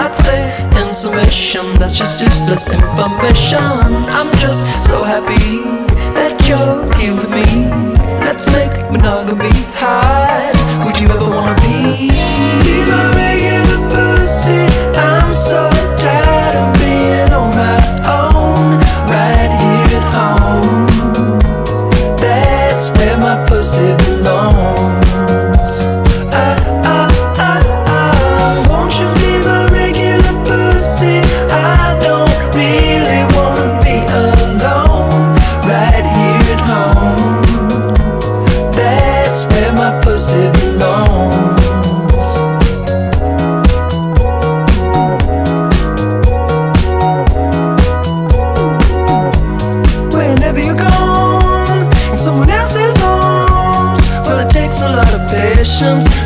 I'd say in summation That's just useless information. I'm just so happy that you're here.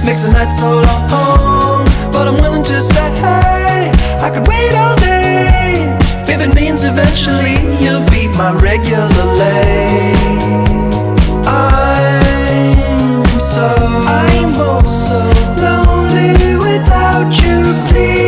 makes the night so long. But I'm willing to say I could wait all day. If it means eventually you'll be my regular lay I'm so I'm oh so lonely without you please.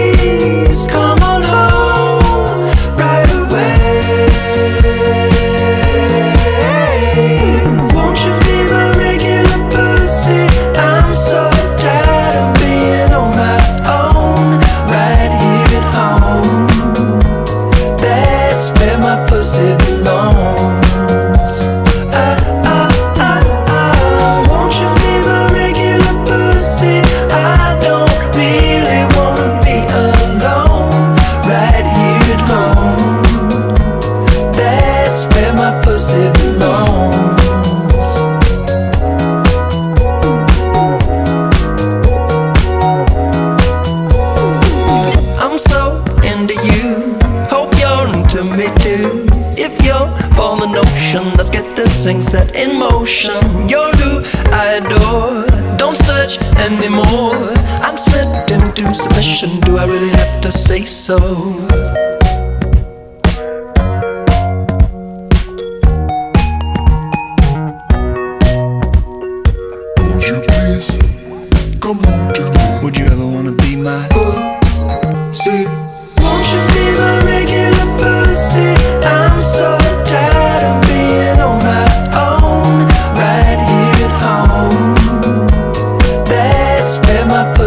potion Let's get this thing set in motion. You're who I adore? Don't search anymore. I'm smitten to submission. Do I really have to say so?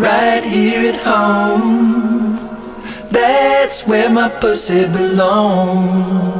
right here at home. That's where my pussy belongs.